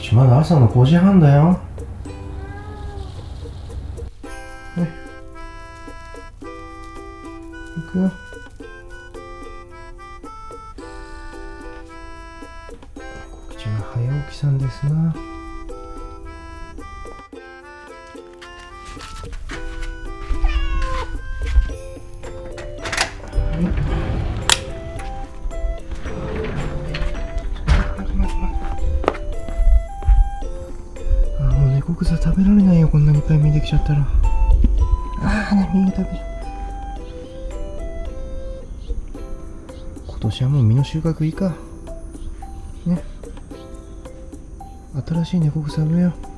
ちまだ朝の5時半だよ。ね行く？よこちら早起きさんですな。あもう猫草食べられないよこんなにいっぱい見できちゃったら。ああね実が食べる今年はもう実の収穫いいか。ね。新しい猫草植えよう